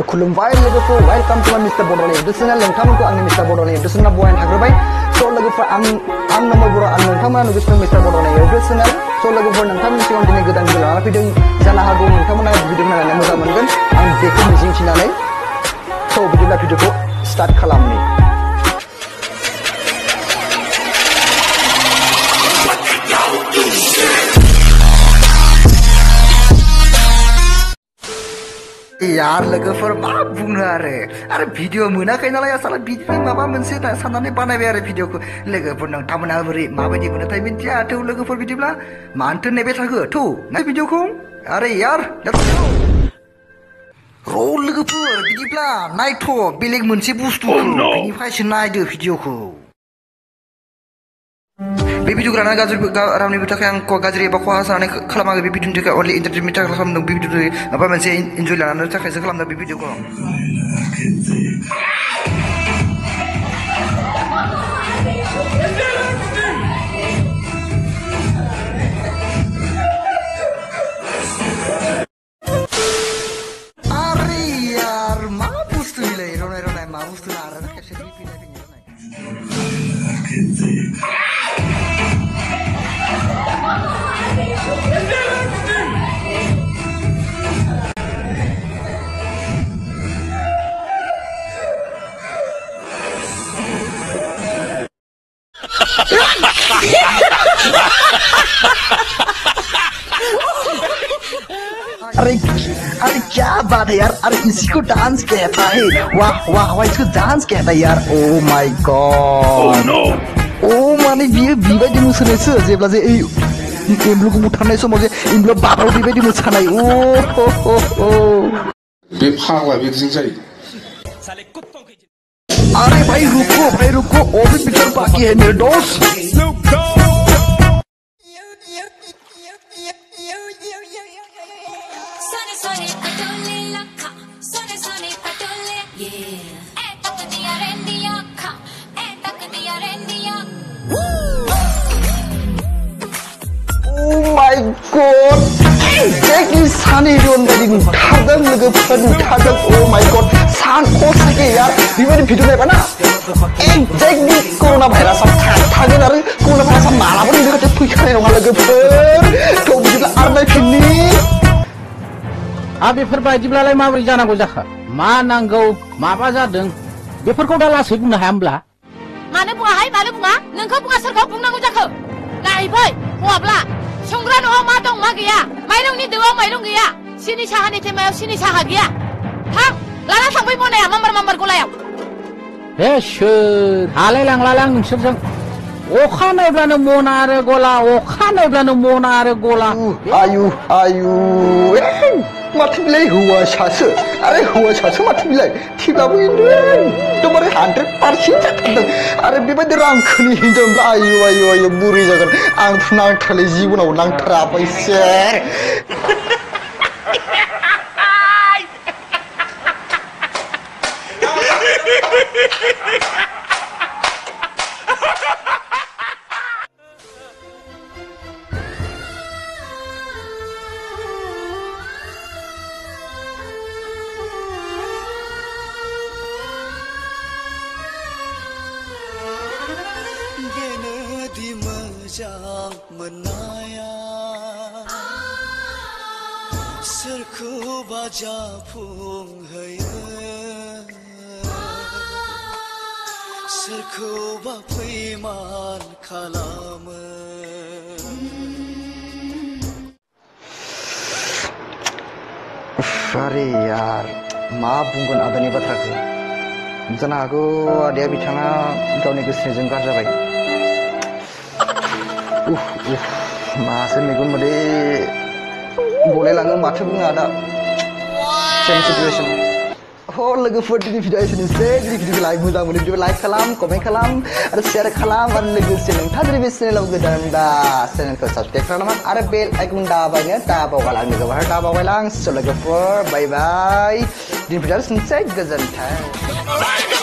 खुलुमबाय लोगोफोर welcome to my mister Bodoland YouTube channel नोंथांमोनखौ आंनि मिस्टार बड'लेण्ड इउटुब चेनेलाव बरायनो थाग्रोबाय स' लोगोफोर आं आं नम्बर बर' आं नोंथांमोना नुगासिनो मिस्टार बड'लेण्ड इउटुब चेनेल स' लोगोफोर नोंथांमोननि सिगाङाव दिनै गोदान भिडिअ लाना फैदों जानो हागौ नोंथांमोना भिडिअ नायनानै मोजां मोनगोन आं बेखौ मिजिंथिनानै स' बिदिब्ला भिडिअखौ स्टार्ट खालामनि यार लोगोफोर मा बुंनो आरो आरो भिडिअ मोनाखै नालाय आसला बिदिनो माबा मोनसे साननानै बानायबाय आरो भिडिअखौ लोगोफोर नोंथांमोना बोरै माबायदि मोनोथाय मिन्थिया थौ लोगोफोर बिदिब्ला मानोथो नेबाय थाखो थौ नाय भिडिअखौ आरे यार र' लोगोफोर बिदिब्ला नायथ' बेलेग मोनसे बुस्थुखौ बेनिफ्रायसो नायदो भिडिअखौ बे भिडिअ गाना गाज्रि रावनि थाखाय आं गाज्रि एबा खहा जानानै खालामा बे भिडिअनि थाखाय अनलि इन्टारटेनमेन्ट थाखाय खालामदों बे भिडिअ माबा मोनसे इन्जय लानानै थाखायसो खालामदों बे भिडिअखौ अरे अरे क्या बात है यार? अरे इसी को डांस कहता है। वाह वाह वाह इसको डांस कहता है यार। ओ माय गॉड ओ माने बियो बिबायदि मोसानायसो जेब्ला जे ओइ एमब्लुखौ बुथारनाय समाव जे एमब्लु बाबाव बेबायदि मोसानाय ओ हो हो हो बे फाग्ला जायो अरे भाई रुको भाई रुको और भी पिक्चर बाकी है. Sunny, sunny, patole. Yeah. Eh, tak diya rendiya kha. Eh, tak diya rendiya. Oh my god! God! सान खसाके यार बेबायदि भिडिअ नायबा ना Exactly कर'ना भाइरासआ थागोन आरो कर'ना भाइरासआ मालाबा खाथियाव फैखानाय नङा लोगोफोर थ' बिदिब्ला आरो नायफिननि हा बेफोरबायदिब्लालाय माबोरै जानांगौ जाखो मा नांगौ माबा जादों बेफोरखौ दा लासै बुंनो हाया होमब्ला मानो बुङाहाय मानो बुङा नोंखौ बुङा सोरखौ बुंनांगौ जाखो नायफै हौवाब्ला संग्रा न'आव मा दं मा गैया। माइरंनि दोआव माइरं गैया। सिनि साहानि थेमायाव सिनि साहा गैया। थां। लाना थांबै मनाया माम्बार माम्बार गलायाव हे सोर हालाय लांलालां नोंसोरजों अखा नायब्लानो मना आरो गला अखा नायब्लानो मना आरो गला आयु आयु ए, माथो बिलाय हौवासासो आरे हौवासासो माथो बिलाय थेवब्लाबो एकदमबारे हानद्रेद पार्सेन्ट जाथारदों आरो बेबायदि रांखोनि हिनजावब्ला आयु आयु आयु बुरै जागोन आंथ' नांथारलै जिबनाव नांथारा फैसा मोजां मोननाया सोरखौबा जाफुंहोयो सोरखौबा फैमान खालामो। आरे यार, मा बुंगोन आदानि बाथ्राखौ जानो हागौ आदाया बिथाङा गावनि गोसोनिजों गारजाबाय उफ उफ मासो मेगन मोदै गलायलाङो माथो बुङो आदा सेम सिटुएसन अ लोगोफोर दिनै भिडिअ एसेनोसै दिनै भिडिअखौ लाइक मोजां मोनो भिडिअ लाइक खालाम कमेन्ट खालाम आरो शेयार खालाम आरो लोगोसे नोंथाङा जुदि बे चेनेलाव गोदान दा चेनेलखौ साबसक्राइब खालामा आरो बेल आइकन दाबायनो दा बावगारलां लोगोफोर दा बावगारलां स' लोगोफोर बाय बाय दिनै भिडिअ एसेनोसै गोजोन्थों